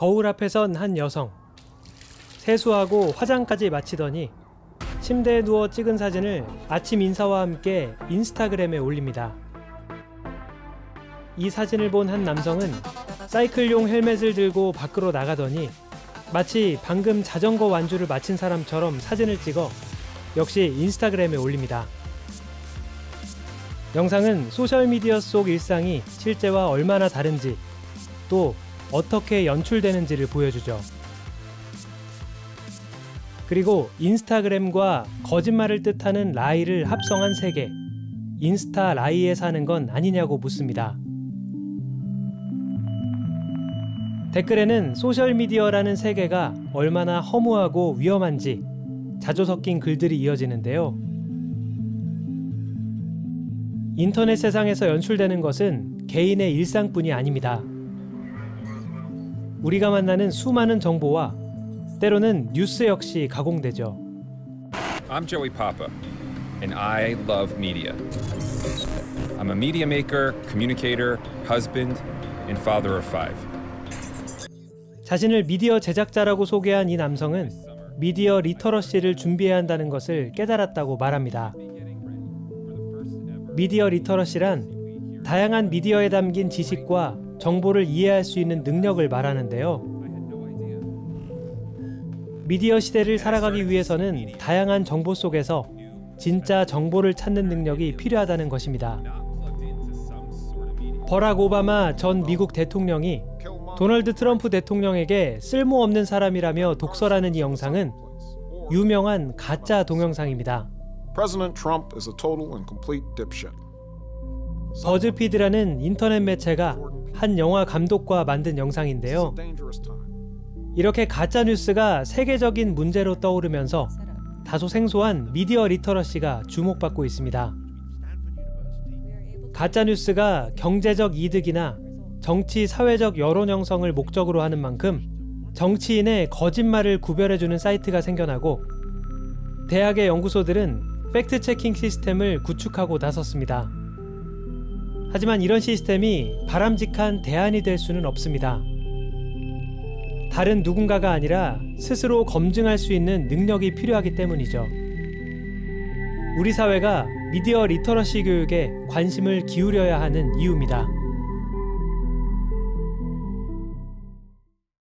거울 앞에 선 한 여성. 세수하고 화장까지 마치더니 침대에 누워 찍은 사진을 아침 인사와 함께 인스타그램에 올립니다. 이 사진을 본 한 남성은 사이클용 헬멧을 들고 밖으로 나가더니 마치 방금 자전거 완주를 마친 사람처럼 사진을 찍어 역시 인스타그램에 올립니다. 영상은 소셜미디어 속 일상이 실제와 얼마나 다른지 또 어떻게 연출되는지를 보여주죠. 그리고 인스타그램과 거짓말을 뜻하는 라이를 합성한 세계, 인스타 라이에 사는 건 아니냐고 묻습니다. 댓글에는 소셜미디어라는 세계가 얼마나 허무하고 위험한지 자주 섞인 글들이 이어지는데요. 인터넷 세상에서 연출되는 것은 개인의 일상뿐이 아닙니다. 우리가 만나는 수많은 정보와 때로는 뉴스 역시 가공되죠. I'm Joey Papa, and I love media. I'm a media maker, communicator, husband, and father of five. 자신을 미디어 제작자라고 소개한 이 남성은 미디어 리터러시를 준비해야 한다는 것을 깨달았다고 말합니다. 미디어 리터러시란 다양한 미디어에 담긴 지식과 정보를 이해할 수 있는 능력을 말하는데요. 미디어 시대를 살아가기 위해서는 다양한 정보 속에서 진짜 정보를 찾는 능력이 필요하다는 것입니다. 버락 오바마 전 미국 대통령이 도널드 트럼프 대통령에게 쓸모없는 사람이라며 독설하는 이 영상은 유명한 가짜 동영상입니다. President Trump is a total and complete dipshit. 버즈피드라는 인터넷 매체가 한 영화 감독과 만든 영상인데요. 이렇게 가짜 뉴스가 세계적인 문제로 떠오르면서 다소 생소한 미디어 리터러시가 주목받고 있습니다. 가짜 뉴스가 경제적 이득이나 정치 사회적 여론 형성을 목적으로 하는 만큼 정치인의 거짓말을 구별해주는 사이트가 생겨나고 대학의 연구소들은 fact checking 시스템을 구축하고 나섰습니다. 하지만 이런 시스템이 바람직한 대안이 될 수는 없습니다. 다른 누군가가 아니라 스스로 검증할 수 있는 능력이 필요하기 때문이죠. 우리 사회가 미디어 리터러시 교육에 관심을 기울여야 하는 이유입니다.